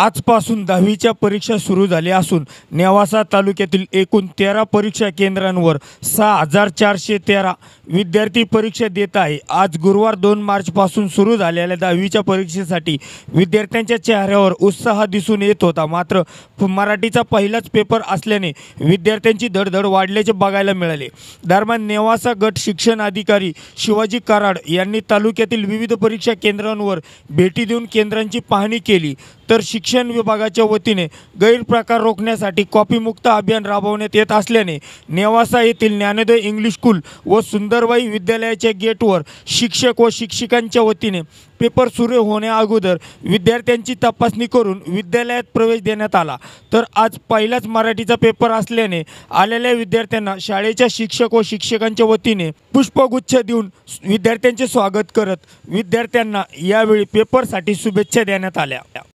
आजपासून दहावीच्या परीक्षा सुरू झाल्या असून नेवासा तालुक्यातील एकूण तेरा परीक्षा केंद्रांवर सहा हजार चारशे तेरा विद्यार्थी परीक्षा देत आहे. आज गुरुवार दोन मार्चपासून सुरू झालेल्या दहावीच्या परीक्षेसाठी विद्यार्थ्यांच्या चेहऱ्यावर उत्साह दिसून येत होता. मात्र मराठीचा पहिलाच पेपर असल्याने विद्यार्थ्यांची धडधड वाढल्याचे बघायला मिळाले. दरम्यान नेवासा गट शिक्षण अधिकारी शिवाजी कराड यांनी तालुक्यातील विविध परीक्षा केंद्रांवर भेटी देऊन केंद्रांची पाहणी केली. तर शिक्षण विभागाच्या वतीने गैरप्रकार रोखण्यासाठी कॉपीमुक्त अभियान राबवण्यात येत असल्याने नेवासा येथील ज्ञानोदय इंग्लिश स्कूल व सुंदरबाई विद्यालयाच्या गेटवर शिक्षक व शिक्षिकांच्या वतीने पेपर सुरू होण्या अगोदर विद्यार्थ्यांची तपासणी करून विद्यालयात प्रवेश देण्यात आला. तर आज पहिलाच मराठीचा पेपर असल्याने आलेल्या विद्यार्थ्यांना शाळेच्या शिक्षक व शिक्षकांच्या वतीने पुष्पगुच्छ देऊन विद्यार्थ्यांचे स्वागत करत विद्यार्थ्यांना यावेळी पेपरसाठी शुभेच्छा देण्यात आल्या.